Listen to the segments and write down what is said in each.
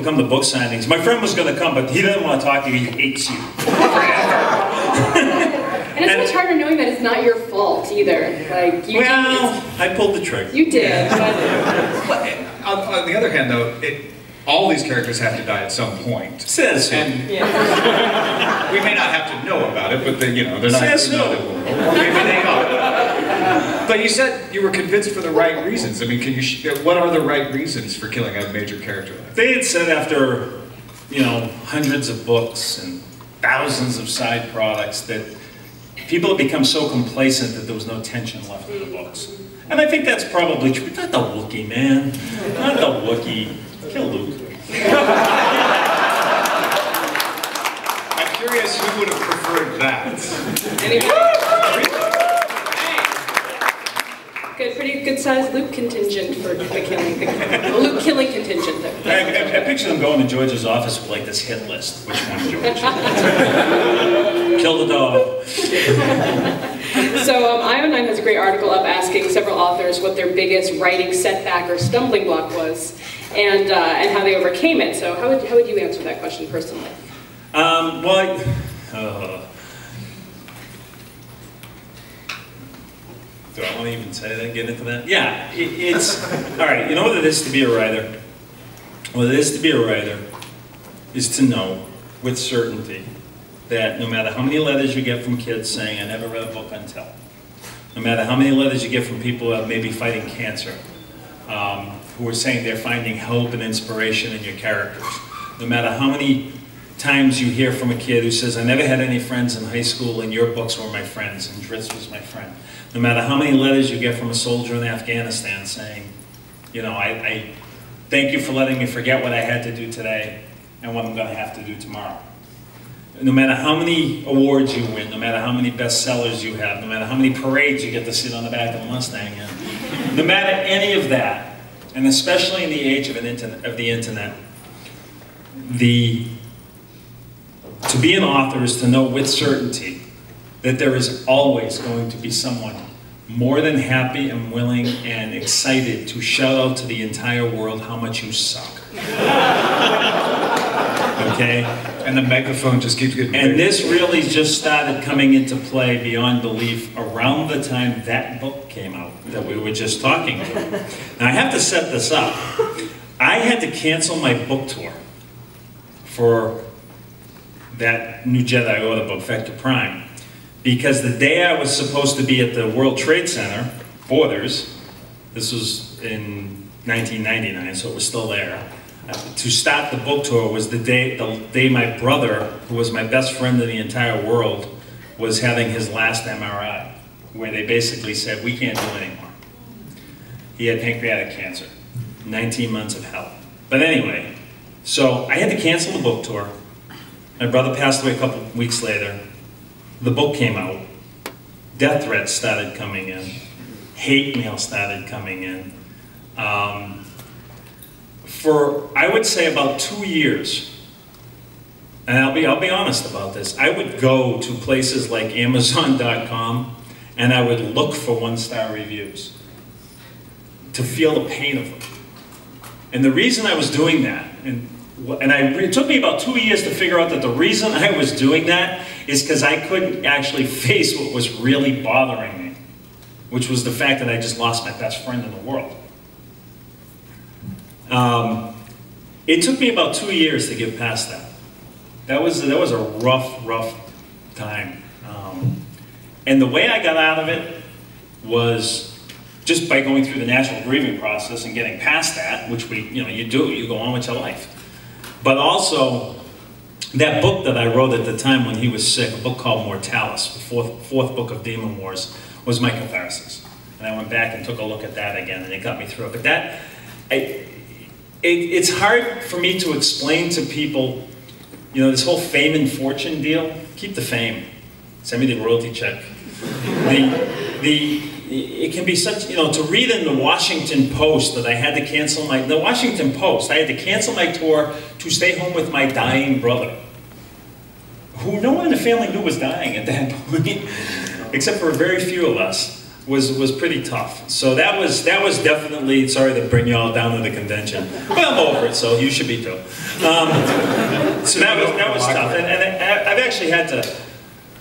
people come to book signings. My friend was going to come, but he doesn't want to talk to you. He hates you. And it's much harder knowing that it's not your fault either. Like you well, I pulled the trigger. You did. But... Uh, on, on, the other hand, though, it, all these characters have to die at some point. Says who? And yeah. we may not have to know about it, but they, you know, they're not. Says who? Maybe. But you said you were convinced for the right reasons. I mean, can you? What are the right reasons for killing a major character? Like they had said after, you know, hundreds of books and thousands of side products that people had become so complacent that there was no tension left in the books. And I think that's probably true. Not the Wookiee, man. Not the Wookiee. Kill Luke. I'm curious who would have preferred that. Good, pretty good sized Luke contingent for the killing, the Luke killing contingent. I, I, I, picture them going to George's office with like this hit list. Which one, George? Kill the dog. so um, IO9 has a great article up asking several authors what their biggest writing setback or stumbling block was, and uh, and how they overcame it. So how would how would you answer that question personally? Um, well. I, uh, Do I want to even say that, get into that? Yeah, it, it's, all right, you know what it is to be a writer? What it is to be a writer is to know with certainty that no matter how many letters you get from kids saying, I never read a book until, no matter how many letters you get from people who are maybe fighting cancer, um, who are saying they're finding hope and inspiration in your characters, no matter how many times you hear from a kid who says, I never had any friends in high school and your books were my friends and Drizzt was my friend. No matter how many letters you get from a soldier in Afghanistan saying, you know, I, I thank you for letting me forget what I had to do today and what I'm going to have to do tomorrow. No matter how many awards you win, no matter how many bestsellers you have, no matter how many parades you get to sit on the back of a Mustang in, no matter any of that, and especially in the age of, of the internet, the, to be an author is to know with certainty that there is always going to be someone more than happy and willing and excited to shout out to the entire world how much you suck. okay? And the megaphone just keeps getting And this really just started coming into play beyond belief around the time that book came out that we were just talking about. Now I have to set this up. I had to cancel my book tour for that new Jedi Order book, Vector Prime because the day I was supposed to be at the World Trade Center, Borders, this was in 1999, so it was still there, uh, to start the book tour was the day, the day my brother, who was my best friend in the entire world, was having his last MRI, where they basically said, we can't do anymore. He had pancreatic cancer, 19 months of hell. But anyway, so I had to cancel the book tour. My brother passed away a couple weeks later the book came out, death threats started coming in, hate mail started coming in. Um, for, I would say about two years, and I'll be, I'll be honest about this, I would go to places like Amazon.com and I would look for one-star reviews to feel the pain of them. And the reason I was doing that, and and I, it took me about two years to figure out that the reason I was doing that is because I couldn't actually face what was really bothering me, which was the fact that I just lost my best friend in the world. Um, it took me about two years to get past that. That was, that was a rough, rough time. Um, and the way I got out of it was just by going through the natural grieving process and getting past that, which we, you know, you do, you go on with your life. But also, that book that I wrote at the time when he was sick, a book called Mortalis, the fourth, fourth book of Demon Wars, was my catharsis. And I went back and took a look at that again, and it got me through it. But that, I, it, it's hard for me to explain to people, you know, this whole fame and fortune deal. Keep the fame. Send me the royalty check. The, the, it can be such, you know, to read in the Washington Post that I had to cancel my, the Washington Post, I had to cancel my tour to stay home with my dying brother, who no one in the family knew was dying at that point, except for a very few of us. was was pretty tough. So that was that was definitely sorry to bring you all down to the convention, but I'm over it. So you should be too. Um, so that was that was tough, and, and I, I've actually had to.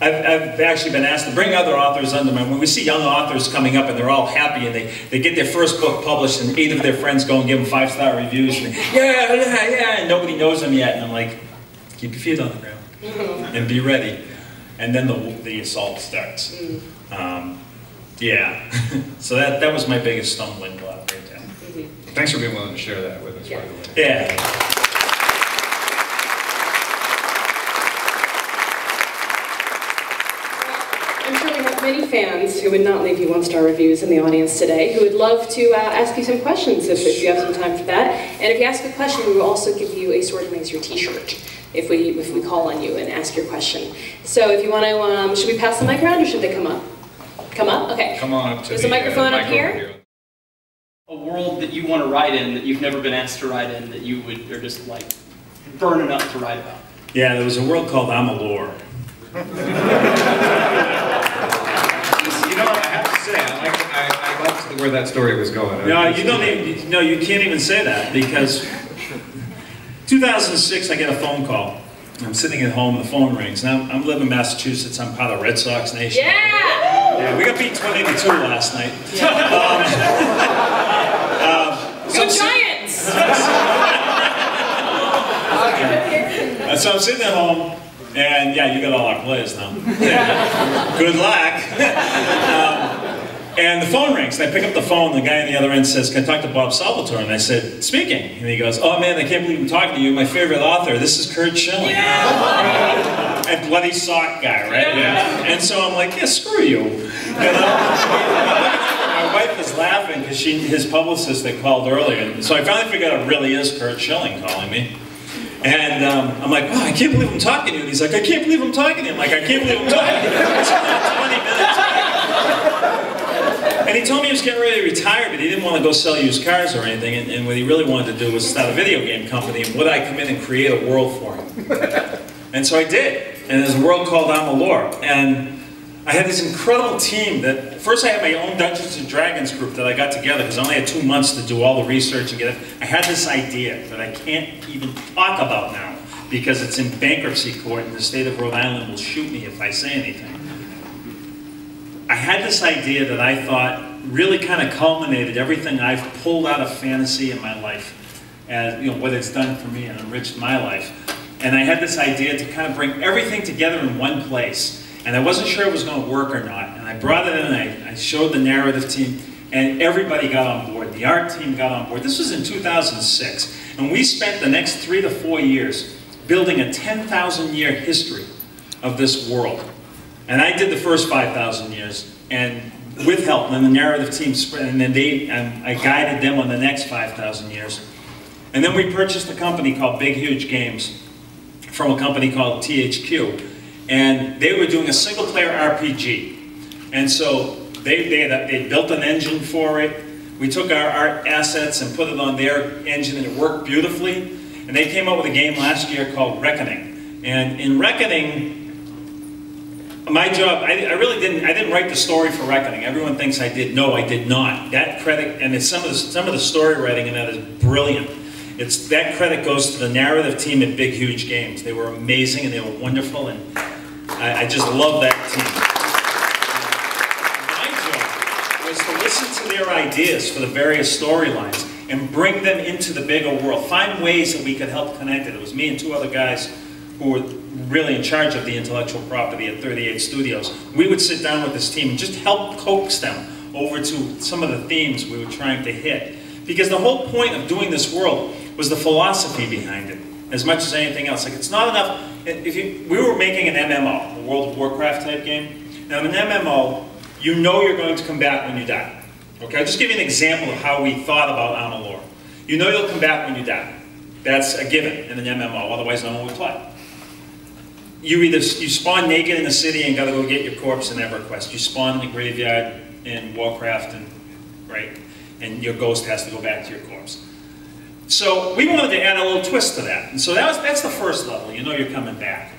I've, I've actually been asked to bring other authors under my, when we see young authors coming up and they're all happy and they, they get their first book published and eight of their friends go and give them five-star reviews and yeah, yeah, yeah, and nobody knows them yet. And I'm like, keep your feet on the ground mm-hmm. and be ready. And then the, the assault starts. Mm. Um, yeah, so that, that was my biggest stumbling block right there. Mm-hmm. Thanks for being willing to share that with us, by the way. Yeah. I'm sure we have many fans who would not leave you one-star reviews in the audience today, who would love to uh, ask you some questions if, if you have some time for that. And if you ask a question, we will also give you a Sword and Laser t-shirt if we, if we call on you and ask your question. So if you want to, um, should we pass the mic around or should they come up? Come up? Okay. Come on up to There's the a microphone uh, up here. a world that you want to write in that you've never been asked to write in that you would are just like burning up to write about. Yeah, there was a world called Amalur. You know, I have to say, I like, I, I liked where that story was going. No, you don't even, no, you can't even say that because 2006, I get a phone call. I'm sitting at home, the phone rings. Now, I'm living in Massachusetts, I'm part of Red Sox Nation. Yeah! Yeah, we got beat 22 last night. Um, so Go I'm Giants! Uh, So I'm sitting at home, and yeah, you got all our players now. Good luck. um, and the phone rings, and I pick up the phone. The guy on the other end says, "Can I talk to Bob Salvatore?" And I said, "Speaking." And he goes, "Oh man, I can't believe I'm talking to you. My favorite author. This is Curt Schilling." and bloody sock guy, right? Yeah. And so I'm like, yeah, screw you. You know? My wife is laughing because she, his publicist, they called earlier. And so I finally figured out it really is Curt Schilling calling me. And um, I'm like, oh, I can't believe I'm talking to you. And he's like, I can't believe I'm talking to you. I'm like, I can't believe I'm talking to you. It's 20 minutes. And he told me he was getting ready to retire, but he didn't want to go sell used cars or anything. And, and what he really wanted to do was start a video game company. And would I come in and create a world for him? And so I did. And there's a world called Amalur. And I had this incredible team that, first I had my own Dungeons and Dragons group that I got together because I only had two months to do all the research and get it. I had this idea that I can't even talk about now because it's in bankruptcy court and the state of Rhode Island will shoot me if I say anything. I had this idea that I thought really kind of culminated everything I've pulled out of fantasy in my life, and you know what it's done for me and enriched my life. And I had this idea to kind of bring everything together in one place. And I wasn't sure it was going to work or not. And I brought it in and I, I showed the narrative team, and everybody got on board. The art team got on board. This was in 2006. And we spent the next three to four years building a 10,000 year history of this world. And I did the first 5,000 years, and with help, then the narrative team spread, and then they, and I guided them on the next 5,000 years. And then we purchased a company called Big Huge Games from a company called THQ, and they were doing a single-player RPG. And so they, they, had, they built an engine for it. We took our art assets and put it on their engine, and it worked beautifully. And they came up with a game last year called Reckoning. And in Reckoning, my job, I, I, really didn't, I didn't write the story for Reckoning. Everyone thinks I did. No, I did not. That credit, and some of the, some of the story writing in that is brilliant. It's, that credit goes to the narrative team at Big Huge Games. They were amazing and they were wonderful, and I, I just love that team. My job was to listen to their ideas for the various storylines and bring them into the bigger world. Find ways that we could help connect it. It was me and two other guys who were really in charge of the intellectual property at 38 Studios. We would sit down with this team and just help coax them over to some of the themes we were trying to hit. Because the whole point of doing this world was the philosophy behind it, as much as anything else. Like it's not enough. If you, we were making an MMO, a World of Warcraft type game. Now, in an MMO, you know you're going to come back when you die. Okay, I'll just give you an example of how we thought about Amalur. You know you'll come back when you die. That's a given in an MMO, otherwise no one would play. You either you spawn naked in the city and gotta go get your corpse in EverQuest. You spawn in the graveyard in Warcraft and right, and your ghost has to go back to your corpse. So we wanted to add a little twist to that. And so that was, that's the first level, you know you're coming back.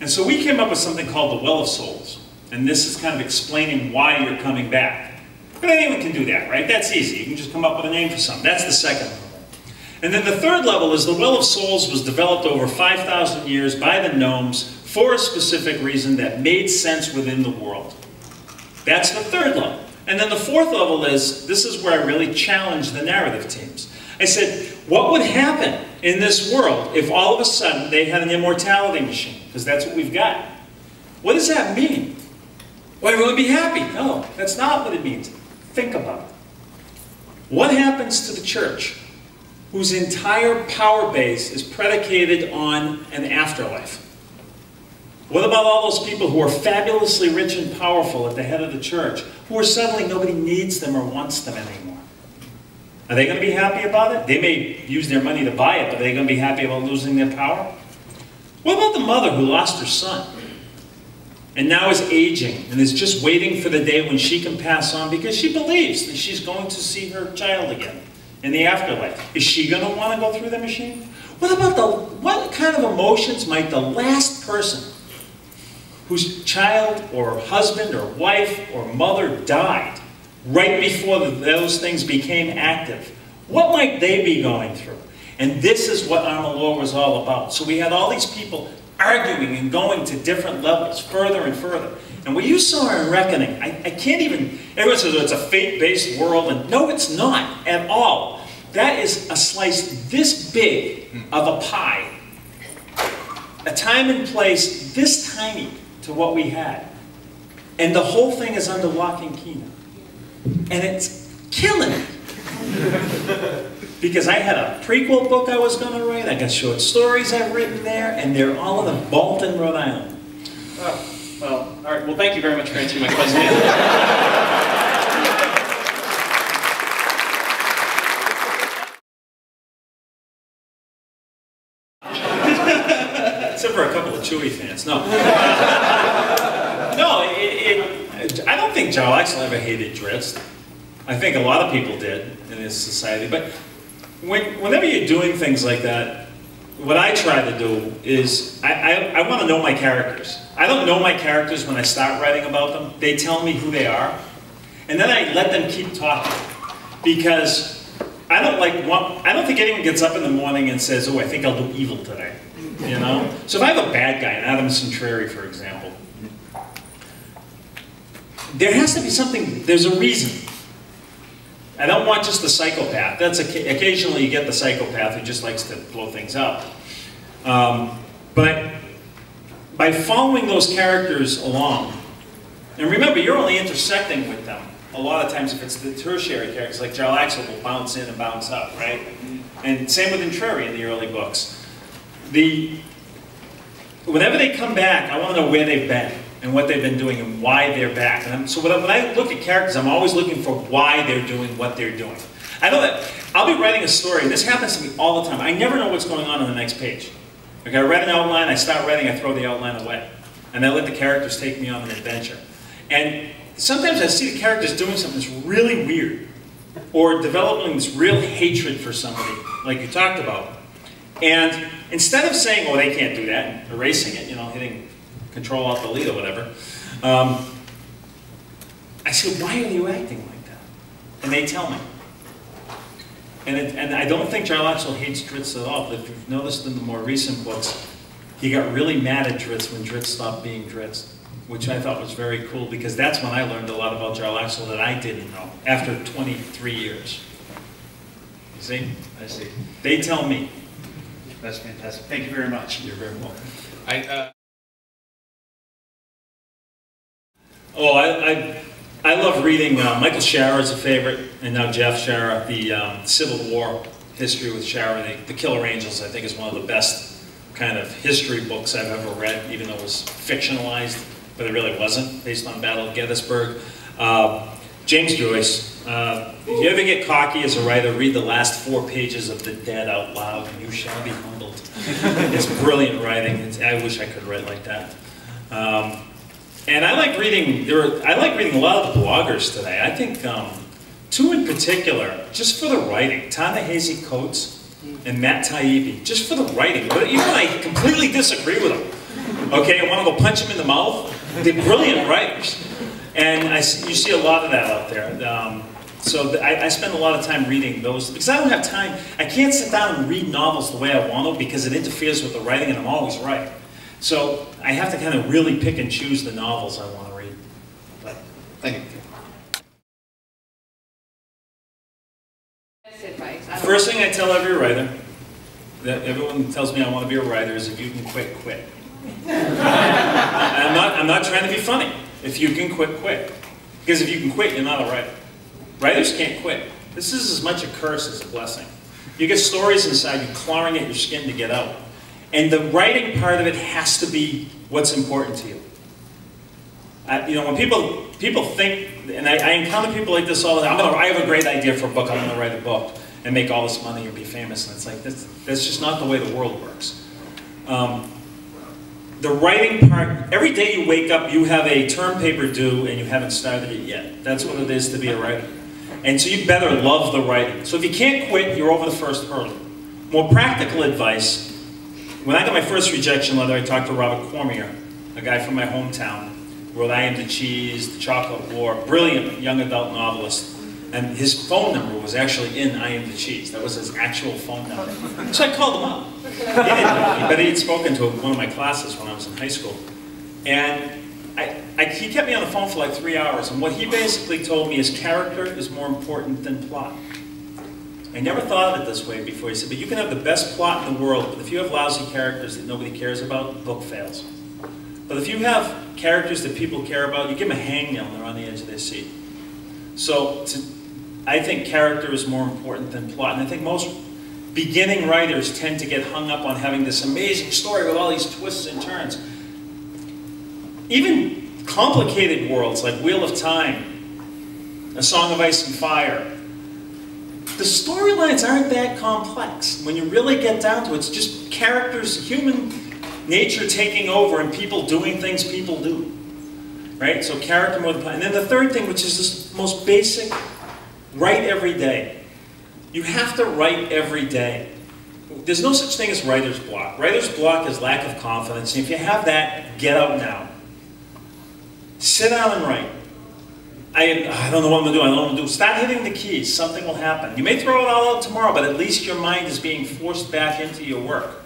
And so we came up with something called the Well of Souls. And this is kind of explaining why you're coming back. But anyone can do that, right? That's easy. You can just come up with a name for something. That's the second level. And then the third level is the Well of Souls was developed over 5,000 years by the gnomes for a specific reason that made sense within the world. That's the third level. And then the fourth level is, this is where I really challenge the narrative teams. I said, what would happen in this world if all of a sudden they had an immortality machine? Because that's what we've got. What does that mean? Well, everyone would be happy. No, that's not what it means. Think about it. What happens to the church whose entire power base is predicated on an afterlife? What about all those people who are fabulously rich and powerful at the head of the church, who are suddenly nobody needs them or wants them anymore? Are they going to be happy about it? They may use their money to buy it, but are they going to be happy about losing their power? What about the mother who lost her son? And now is aging and is just waiting for the day when she can pass on because she believes that she's going to see her child again in the afterlife. Is she going to want to go through the machine? What about the, what kind of emotions might the last person whose child or husband or wife or mother died right before those things became active, what might they be going through? And this is what Amalur was all about. So we had all these people arguing and going to different levels, further and further. And what you saw in Reckoning, I, I can't even, everyone says it's a fate-based world, and no, it's not at all. That is a slice this big of a pie. A time and place this tiny to what we had. And the whole thing is under lock and key And it's killing it. because I had a prequel book I was going to write, I got short stories I've written there, and they're all in the Bolton, Rhode Island. Oh, well, all right. Well, thank you very much for answering my question. Except for a couple of Chewie fans. No. no, it, it, I don't think Jarlaxle ever hated Drizzt. I think a lot of people did in his society. But when, whenever you're doing things like that, what I try to do is I, I, I want to know my characters. I don't know my characters when I start writing about them. They tell me who they are. And then I let them keep talking. Because I don't like I don't think anyone gets up in the morning and says, oh, I think I'll do evil today. You know? So if I have a bad guy, Artemis Entreri, for example, there has to be something, there's a reason. I don't want just the psychopath. That's occasionally you get the psychopath who just likes to blow things up. Um, but by following those characters along, and remember, you're only intersecting with them. A lot of times, if it's the tertiary characters, like Jarlaxle will bounce in and bounce up, right? And same with Entreri in the early books the, whenever they come back, I want to know where they've been and what they've been doing and why they're back. And I'm, so when I, when I look at characters, I'm always looking for why they're doing what they're doing. I know that I'll be writing a story, and this happens to me all the time. I never know what's going on on the next page. Okay, I read an outline, I start writing, I throw the outline away. And I let the characters take me on an adventure. And sometimes I see the characters doing something that's really weird, or developing this real hatred for somebody, like you talked about. And instead of saying, oh, they can't do that, erasing it, you know, hitting control alt delete or whatever, um, I said, why are you acting like that? And they tell me. And, it, and I don't think Jarlaxle hates Drizzt at all, but if you've noticed in the more recent books, he got really mad at Drizzt when Drizzt stopped being Drizzt, which I thought was very cool because that's when I learned a lot about Jarlaxle that I didn't know after 23 years. You see? I see. They tell me. That's fantastic. Thank you very much. You're very welcome. I, uh... Oh, I, I, I love reading, uh, Michael Shaara is a favorite, and now Jeff Shaara, the um, Civil War history with Shaara, the, the, Killer Angels, I think is one of the best kind of history books I've ever read, even though it was fictionalized, but it really wasn't, based on Battle of Gettysburg. Uh, James Joyce, uh, if you ever get cocky as a writer, read the last four pages of The Dead out loud, and you shall be humbled. it's brilliant writing. It's, I wish I could write like that. Um, and I like reading. There are, I like reading a lot of bloggers today. I think um, two in particular, just for the writing. Ta-Nehisi Coates and Matt Taibbi, just for the writing. But even I completely disagree with them. Okay, I want to go punch him in the mouth. They're brilliant writers. And I, see- you see a lot of that out there. Um, so I, I spend a lot of time reading those because I don't have time. I can't sit down and read novels the way I want to because it interferes with the writing and I'm always right. So I have to kind of really pick and choose the novels I want to read. But thank you. Best advice. I don't- First thing I tell every writer, that everyone tells me I want to be a writer, is if you can quit, quit. I'm not, I'm not trying to be funny. If you can quit, quit. Because if you can quit, you're not a writer. Writers can't quit. This is as much a curse as a blessing. You get stories inside you clawing at your skin to get out. And the writing part of it has to be what's important to you. You know, when people people think, and I, I encounter people like this all the time. I'm gonna, I have a great idea for a book. I'm going to write a book and make all this money and be famous. And it's like that's that's just not the way the world works. Um, the writing part. Every day you wake up, you have a term paper due, and you haven't started it yet. That's what it is to be a writer. And so you better love the writing. So if you can't quit, you're over the first hurdle. More practical advice. When I got my first rejection letter, I talked to Robert Cormier, a guy from my hometown wrote I Am the Cheese, The Chocolate War, brilliant young adult novelist. And his phone number was actually in I Am the Cheese. That was his actual phone number. So I called him up. He but he had spoken to one of my classes when I was in high school. And I, I, he kept me on the phone for like three hours. And what he basically told me is character is more important than plot. I never thought of it this way before. He said, but you can have the best plot in the world, but if you have lousy characters that nobody cares about, the book fails. But if you have characters that people care about, you give them a hangnail and they're on the edge of their seat. So to, I think character is more important than plot. And I think most beginning writers tend to get hung up on having this amazing story with all these twists and turns. Even complicated worlds like Wheel of Time, A Song of Ice and Fire, the storylines aren't that complex. When you really get down to it, it's just characters, human nature taking over and people doing things people do. Right? So character more than plot. And then the third thing, which is the most basic, write every day. You have to write every day. There's no such thing as writer's block. Writer's block is lack of confidence. If you have that, get up now. Sit down and write. I, I don't know what I'm going to do. I don't know what I'm going to do. Start hitting the keys. Something will happen. You may throw it all out tomorrow, but at least your mind is being forced back into your work.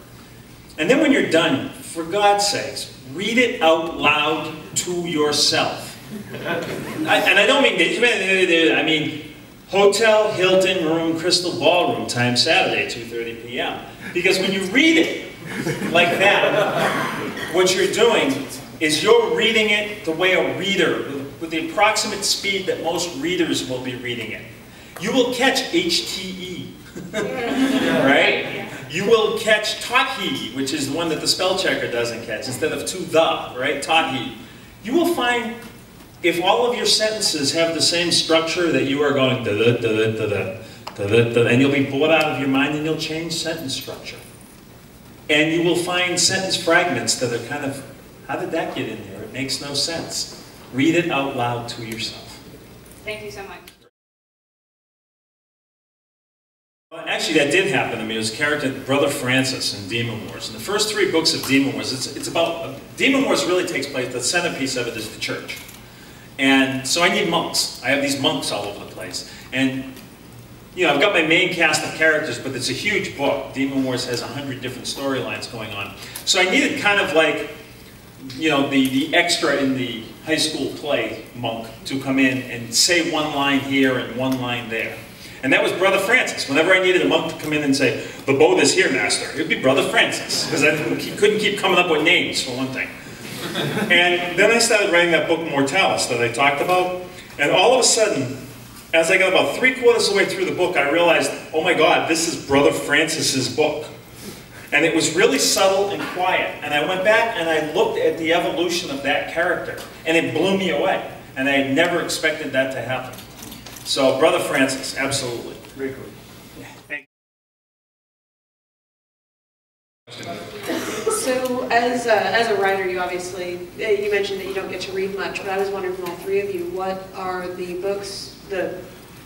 And then when you're done, for God's sakes, read it out loud to yourself. I, and I don't mean, I mean, Hotel Hilton Room Crystal Ballroom time Saturday, 2.30 p.m. Because when you read it like that, what you're doing is you're reading it the way a reader, with the approximate speed that most readers will be reading it. You will catch HTE, right? You will catch Tahi, which is the one that the spell checker doesn't catch, instead of to the, right? Tahi. You will find if all of your sentences have the same structure that you are going da da da da da da da and you'll be bored out of your mind and you'll change sentence structure. And you will find sentence fragments that are kind of, how did that get in there? It makes no sense. Read it out loud to yourself. Thank you so much. Well, actually, that did happen to me. It was a character, Brother Francis in Demon Wars. In the first three books of Demon Wars, it's, it's about, Demon Wars really takes place, the centerpiece of it is the church. And so I need monks. I have these monks all over the place. And, you know, I've got my main cast of characters, but it's a huge book. Demon Wars has a hundred different storylines going on. So I needed kind of like, you know, the, the extra in the high school play monk to come in and say one line here and one line there. And that was Brother Francis. Whenever I needed a monk to come in and say, the boat is here, master, it would be Brother Francis. Because I couldn't keep coming up with names, for one thing. And then I started writing that book, Mortalis, that I talked about. And all of a sudden, as I got about three quarters of the way through the book, I realized, oh my God, this is Brother Francis's book. And it was really subtle and quiet. And I went back and I looked at the evolution of that character. And it blew me away. And I had never expected that to happen. So, Brother Francis, absolutely. Very cool. Thank as a, as a writer, you obviously, uh, you mentioned that you don't get to read much, but I was wondering from all three of you, what are the books, the,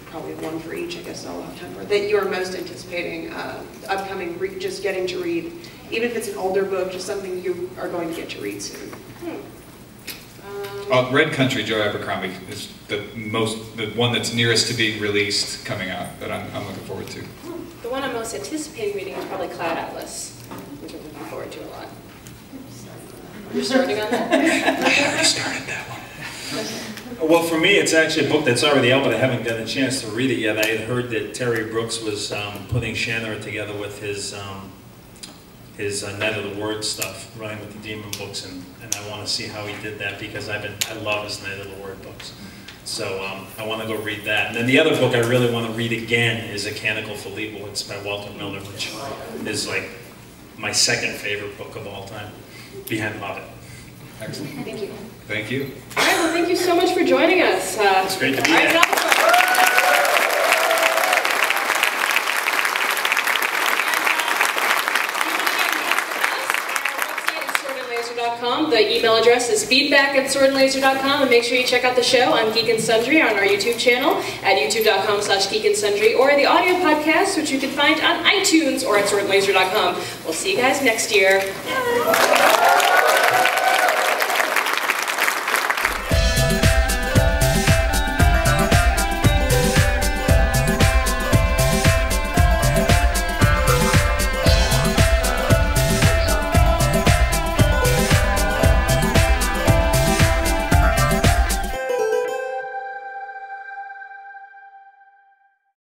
probably one for each, I guess I'll have time for, that you are most anticipating uh, upcoming, re- just getting to read? Even if it's an older book, just something you are going to get to read soon. Um, Uh, Red Country, Joe Abercrombie is the most, the one that's nearest to being released coming out that I'm, I'm looking forward to. The one I'm most anticipating reading is probably Cloud Atlas, which I'm looking forward to a lot. You're starting on that? I already started that one. Well, for me, it's actually a book that's already out, but I haven't gotten a chance to read it yet. I had heard that Terry Brooks was um, putting Shannara together with his um, his uh, Knight of the Word stuff, running with the Demon books, and, and I want to see how he did that because I've been I love his Knight of the Word books. So um, I want to go read that. And then the other book I really want to read again is A Canticle for Leibowitz. It's by Walter Miller, which is like my second favorite book of all time, behind Hobbit. Excellent. Thank you. Thank you. All right, well, thank you so much for joining us. Uh, It's great to be all right, here. now- swordandlaser.com. The email address is feedback at swordandlaser.com. And make sure you check out the show on Geek and Sundry on our YouTube channel at youtube.com slash geek and sundry or the audio podcast, which you can find on iTunes or at swordandlaser.com. We'll see you guys next year.